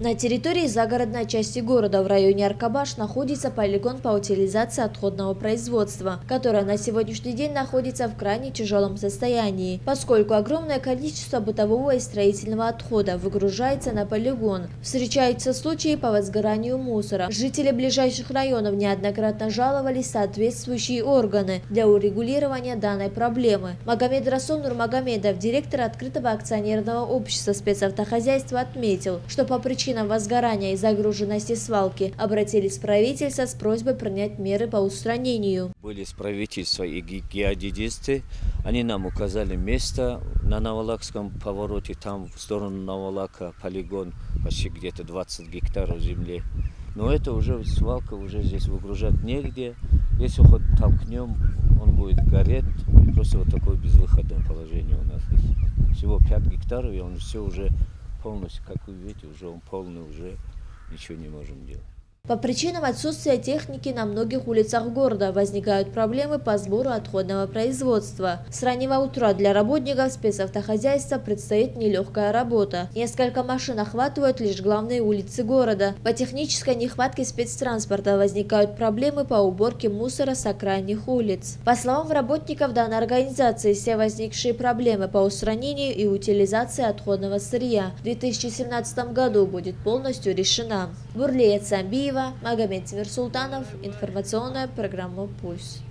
На территории загородной части города в районе Аркабаш находится полигон по утилизации отходного производства, которое на сегодняшний день находится в крайне тяжелом состоянии, поскольку огромное количество бытового и строительного отхода выгружается на полигон. Встречаются случаи по возгоранию мусора. Жители ближайших районов неоднократно жаловались соответствующие органы для урегулирования данной проблемы. Магомед Расул Нурмагомедов, директор открытого акционерного общества спецавтохозяйства, отметил, что по причине причинам возгорания и загруженности свалки обратились в правительство с просьбой принять меры по устранению. Были с правительства и геодезисты, они нам указали место на Новолакском повороте, там в сторону Новолака полигон почти где-то 20 гектаров земли. Но это уже свалка, уже здесь выгружать негде. Если хоть толкнем, он будет гореть. Просто вот такое безвыходное положение у нас здесь. Всего 5 гектаров, и он все уже полностью, как вы видите, уже он полный, уже ничего не можем делать. По причинам отсутствия техники на многих улицах города возникают проблемы по сбору отходного производства. С раннего утра для работников спецавтохозяйства предстоит нелегкая работа. Несколько машин охватывают лишь главные улицы города. По технической нехватке спецтранспорта возникают проблемы по уборке мусора с окраинных улиц. По словам работников данной организации, все возникшие проблемы по устранению и утилизации отходного сырья в 2017 году будет полностью решена. Бурлеет Самбиева, Магомед Тимирсултанов, информационная программа «Пульс».